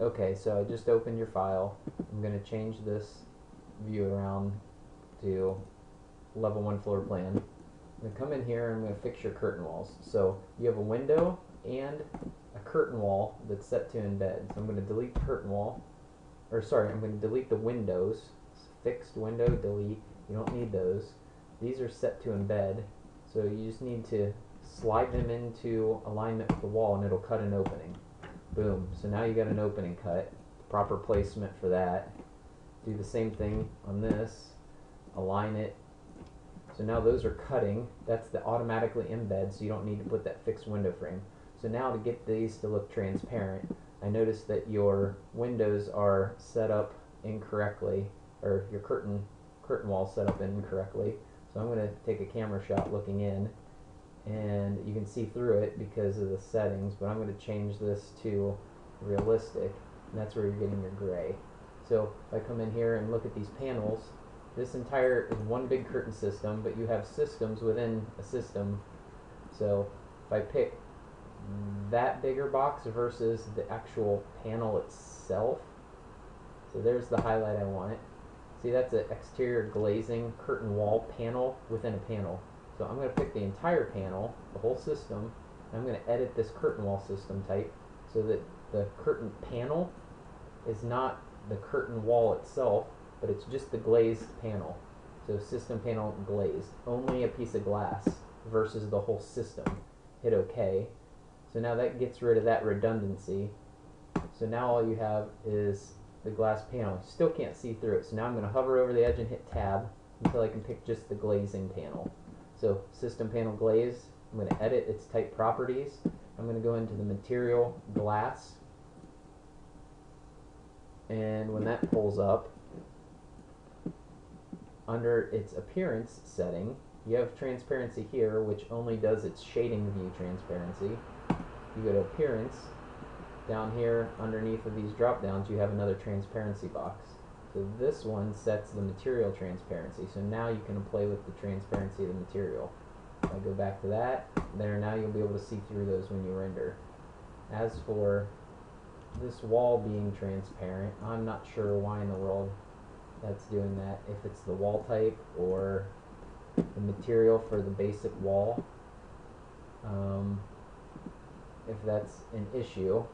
Okay, so I just opened your file. I'm going to change this view around to level one floor plan. I'm going to come in here and I'm going to fix your curtain walls. So you have a window and a curtain wall that's set to embed. So I'm going to delete the curtain wall, or sorry, I'm going to delete the windows. Fixed window, delete. You don't need those. These are set to embed. So you just need to slide them into alignment with the wall and it'll cut an opening. Boom. So now you got an opening cut. Proper placement for that. Do the same thing on this. Align it. So now those are cutting. That's the automatically embed, so you don't need to put that fixed window frame. So now to get these to look transparent, I noticed that your windows are set up incorrectly, or your curtain curtain wall set up incorrectly. So I'm going to take a camera shot looking in and you can see through it because of the settings but I'm going to change this to realistic and that's where you're getting your gray. So if I come in here and look at these panels this entire is one big curtain system but you have systems within a system. So if I pick that bigger box versus the actual panel itself so there's the highlight I want. It see that's an exterior glazing curtain wall panel within a panel so I'm going to pick the entire panel, the whole system, I'm going to edit this curtain wall system type so that the curtain panel is not the curtain wall itself, but it's just the glazed panel. So system panel glazed, only a piece of glass versus the whole system. Hit OK. So now that gets rid of that redundancy. So now all you have is the glass panel. Still can't see through it. So now I'm going to hover over the edge and hit tab until I can pick just the glazing panel. So system panel glaze, I'm going to edit its type properties. I'm going to go into the material glass. And when that pulls up, under its appearance setting, you have transparency here, which only does its shading view transparency. You go to appearance, down here underneath of these drop downs, you have another transparency box. So this one sets the material transparency. So now you can play with the transparency of the material. If I go back to that, there now you'll be able to see through those when you render. As for this wall being transparent, I'm not sure why in the world that's doing that. If it's the wall type or the material for the basic wall. Um, if that's an issue,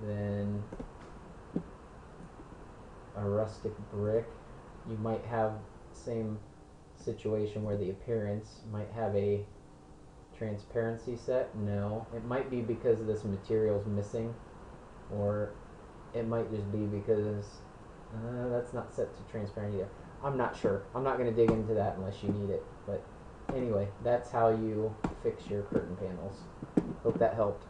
then a rustic brick, you might have same situation where the appearance might have a transparency set. No, it might be because this material is missing, or it might just be because uh, that's not set to transparent either. I'm not sure. I'm not going to dig into that unless you need it. But anyway, that's how you fix your curtain panels. Hope that helped.